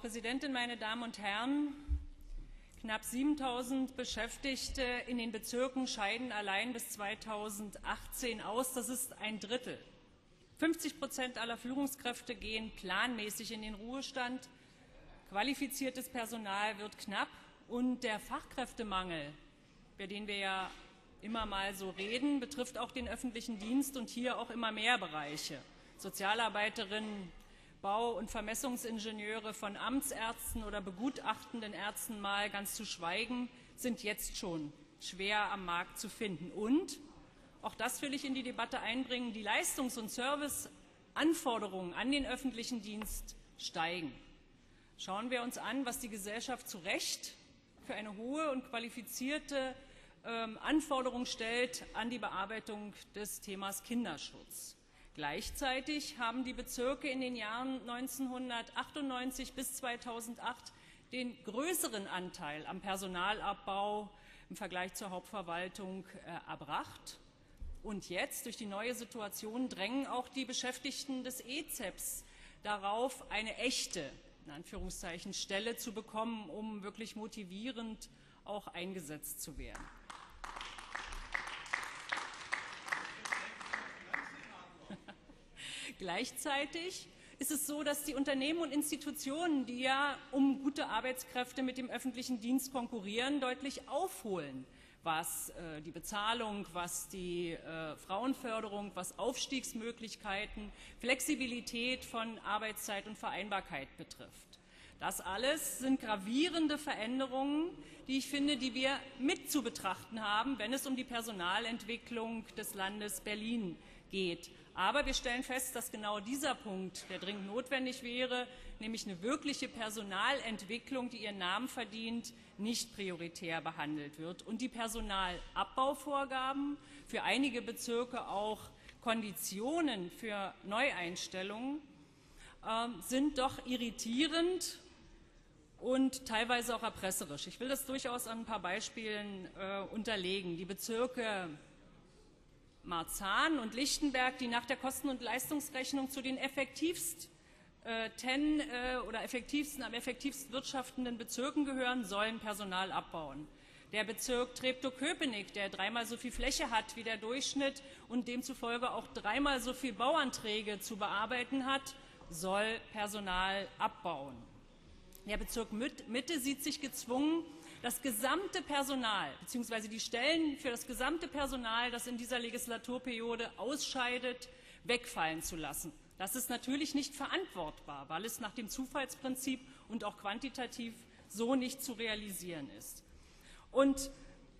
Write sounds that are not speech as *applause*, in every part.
Präsidentin, meine Damen und Herren! Knapp 7000 Beschäftigte in den Bezirken scheiden allein bis 2018 aus. Das ist ein Drittel. 50 Prozent aller Führungskräfte gehen planmäßig in den Ruhestand. Qualifiziertes Personal wird knapp und der Fachkräftemangel, über den wir ja immer mal so reden, betrifft auch den öffentlichen Dienst und hier auch immer mehr Bereiche. Sozialarbeiterinnen, Bau- und Vermessungsingenieure von Amtsärzten oder begutachtenden Ärzten mal ganz zu schweigen, sind jetzt schon schwer am Markt zu finden. Und, auch das will ich in die Debatte einbringen, die Leistungs- und Serviceanforderungen an den öffentlichen Dienst steigen. Schauen wir uns an, was die Gesellschaft zu Recht für eine hohe und qualifizierte ähm, Anforderung stellt an die Bearbeitung des Themas Kinderschutz. Gleichzeitig haben die Bezirke in den Jahren 1998 bis 2008 den größeren Anteil am Personalabbau im Vergleich zur Hauptverwaltung äh, erbracht. Und jetzt, durch die neue Situation, drängen auch die Beschäftigten des EZEPs darauf, eine echte in Anführungszeichen, Stelle zu bekommen, um wirklich motivierend auch eingesetzt zu werden. Gleichzeitig ist es so, dass die Unternehmen und Institutionen, die ja um gute Arbeitskräfte mit dem öffentlichen Dienst konkurrieren, deutlich aufholen, was äh, die Bezahlung, was die äh, Frauenförderung, was Aufstiegsmöglichkeiten, Flexibilität von Arbeitszeit und Vereinbarkeit betrifft. Das alles sind gravierende Veränderungen, die ich finde, die wir mit zu betrachten haben, wenn es um die Personalentwicklung des Landes Berlin geht. Aber wir stellen fest, dass genau dieser Punkt, der dringend notwendig wäre, nämlich eine wirkliche Personalentwicklung, die ihren Namen verdient, nicht prioritär behandelt wird. Und die Personalabbauvorgaben für einige Bezirke auch Konditionen für Neueinstellungen äh, sind doch irritierend und teilweise auch erpresserisch. Ich will das durchaus an ein paar Beispielen äh, unterlegen. Die Bezirke Marzahn und Lichtenberg, die nach der Kosten- und Leistungsrechnung zu den effektivsten äh, äh, oder effektivsten, am effektivsten wirtschaftenden Bezirken gehören, sollen Personal abbauen. Der Bezirk Treptow-Köpenick, der dreimal so viel Fläche hat wie der Durchschnitt und demzufolge auch dreimal so viel Bauanträge zu bearbeiten hat, soll Personal abbauen. Der Bezirk Mitte sieht sich gezwungen, das gesamte Personal bzw. die Stellen für das gesamte Personal, das in dieser Legislaturperiode ausscheidet, wegfallen zu lassen. Das ist natürlich nicht verantwortbar, weil es nach dem Zufallsprinzip und auch quantitativ so nicht zu realisieren ist. Und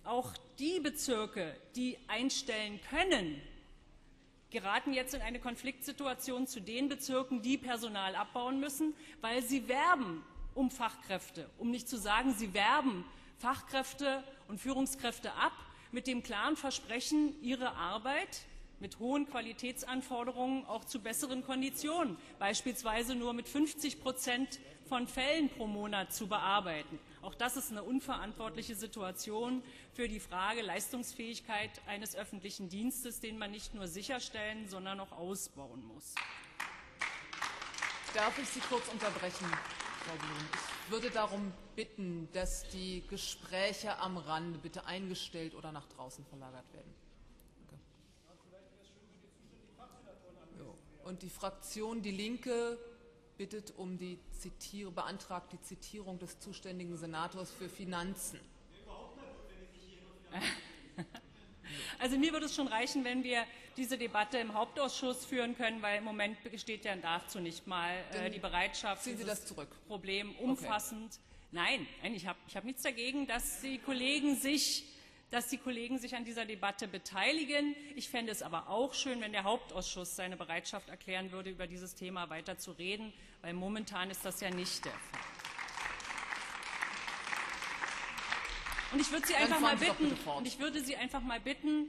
auch die Bezirke, die einstellen können, geraten jetzt in eine Konfliktsituation zu den Bezirken, die Personal abbauen müssen, weil sie werben um Fachkräfte, um nicht zu sagen, sie werben Fachkräfte und Führungskräfte ab mit dem klaren Versprechen, ihre Arbeit mit hohen Qualitätsanforderungen auch zu besseren Konditionen, beispielsweise nur mit 50 Prozent von Fällen pro Monat zu bearbeiten. Auch das ist eine unverantwortliche Situation für die Frage Leistungsfähigkeit eines öffentlichen Dienstes, den man nicht nur sicherstellen, sondern auch ausbauen muss. Darf ich Sie kurz unterbrechen? Frau Blum. Ich würde darum bitten, dass die Gespräche am Rande bitte eingestellt oder nach draußen verlagert werden. Und die Fraktion Die Linke bittet um die Zitier beantragt die Zitierung des zuständigen Senators für Finanzen. *laughs* Also mir würde es schon reichen, wenn wir diese Debatte im Hauptausschuss führen können, weil im Moment besteht ja dazu nicht mal äh, die Bereitschaft, ziehen Sie das zurück. Problem umfassend. Okay. Nein, nein, ich habe ich hab nichts dagegen, dass die Kollegen sich dass die Kollegen sich an dieser Debatte beteiligen. Ich fände es aber auch schön, wenn der Hauptausschuss seine Bereitschaft erklären würde, über dieses Thema weiter zu reden, weil momentan ist das ja nicht der Fall. Und ich würde Sie einfach mal bitten, und ich würde Sie einfach mal bitten,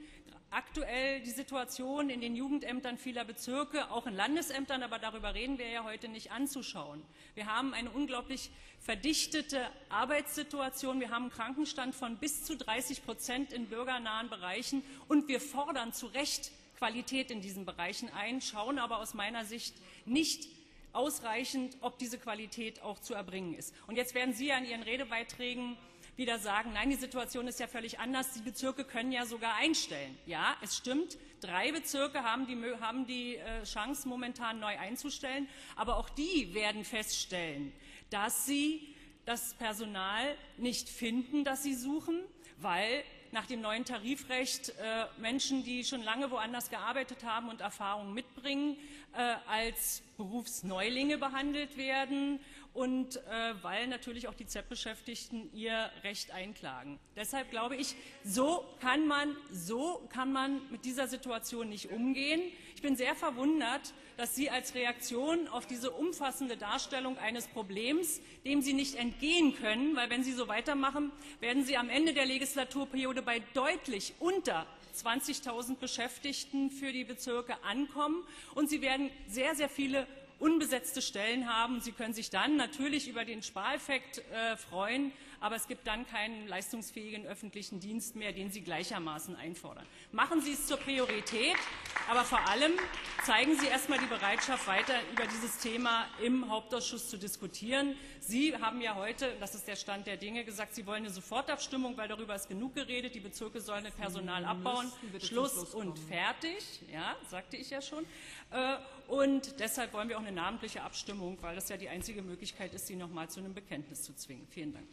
aktuell die Situation in den Jugendämtern vieler Bezirke, auch in Landesämtern, aber darüber reden wir ja heute nicht, anzuschauen. Wir haben eine unglaublich verdichtete Arbeitssituation. Wir haben einen Krankenstand von bis zu 30 Prozent in bürgernahen Bereichen und wir fordern zu Recht Qualität in diesen Bereichen ein, schauen aber aus meiner Sicht nicht ausreichend, ob diese Qualität auch zu erbringen ist. Und jetzt werden Sie ja in Ihren Redebeiträgen wieder sagen, nein, die Situation ist ja völlig anders, die Bezirke können ja sogar einstellen. Ja, es stimmt, drei Bezirke haben die, haben die äh, Chance, momentan neu einzustellen, aber auch die werden feststellen, dass sie das Personal nicht finden, das sie suchen, weil nach dem neuen Tarifrecht äh, Menschen, die schon lange woanders gearbeitet haben und Erfahrungen mitbringen, äh, als Berufsneulinge behandelt werden und äh, weil natürlich auch die ZEP-Beschäftigten ihr Recht einklagen. Deshalb glaube ich, so kann, man, so kann man mit dieser Situation nicht umgehen. Ich bin sehr verwundert, dass Sie als Reaktion auf diese umfassende Darstellung eines Problems, dem Sie nicht entgehen können, weil wenn Sie so weitermachen, werden Sie am Ende der Legislaturperiode bei deutlich unter 20.000 Beschäftigten für die Bezirke ankommen und Sie werden sehr, sehr viele unbesetzte Stellen haben. Sie können sich dann natürlich über den Spareffekt äh, freuen, aber es gibt dann keinen leistungsfähigen öffentlichen Dienst mehr, den Sie gleichermaßen einfordern. Machen Sie es zur Priorität, aber vor allem zeigen Sie erst einmal die Bereitschaft, weiter über dieses Thema im Hauptausschuss zu diskutieren. Sie haben ja heute, das ist der Stand der Dinge, gesagt, Sie wollen eine Sofortabstimmung, weil darüber ist genug geredet. Die Bezirke sollen das Personal abbauen. Schluss und fertig, ja, sagte ich ja schon. Äh, und deshalb wollen wir auch eine namentliche Abstimmung, weil das ja die einzige Möglichkeit ist, Sie noch mal zu einem Bekenntnis zu zwingen. Vielen Dank.